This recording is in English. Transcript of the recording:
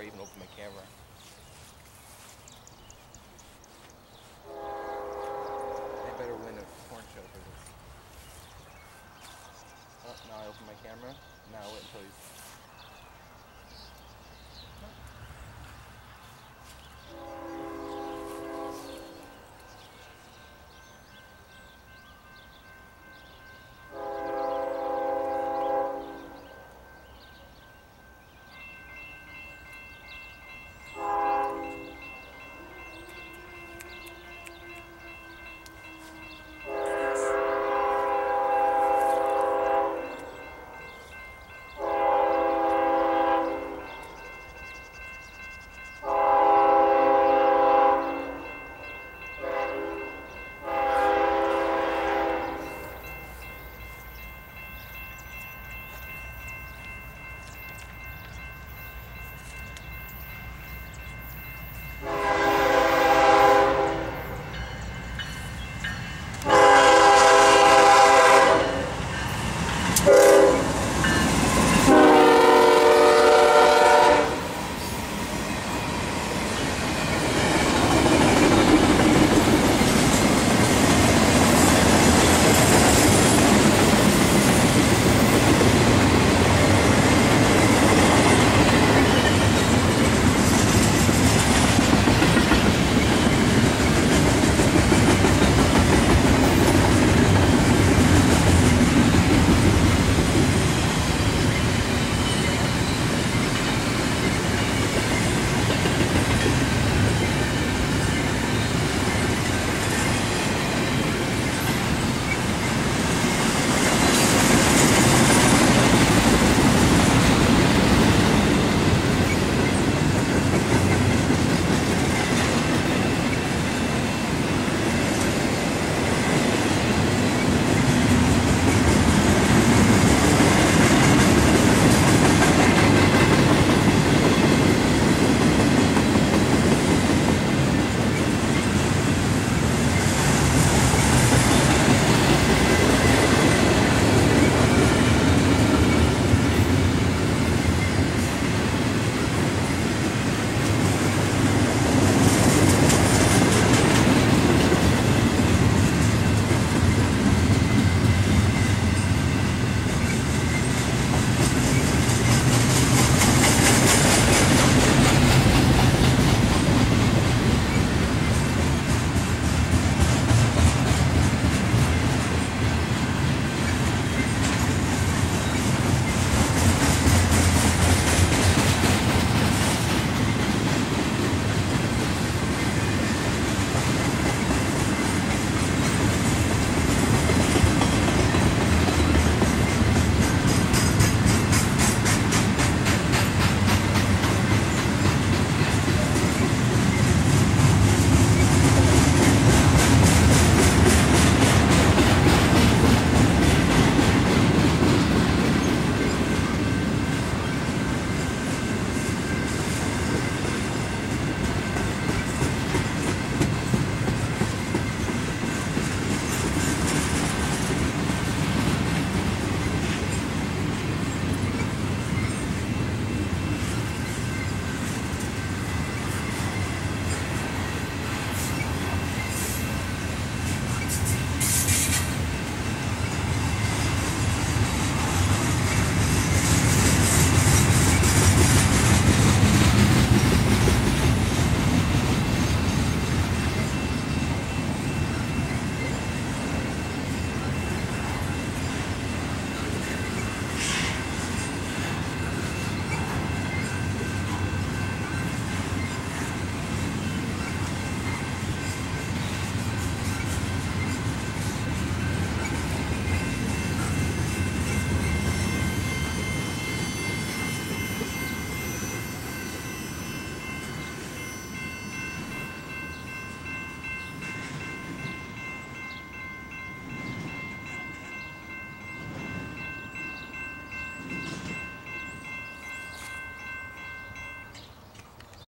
before I even open my camera. I better win a porn show for this. Oh, now I open my camera. Now I wait until he's...